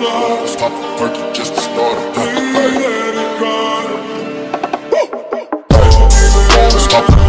Let's just to start a Let it run. Stop.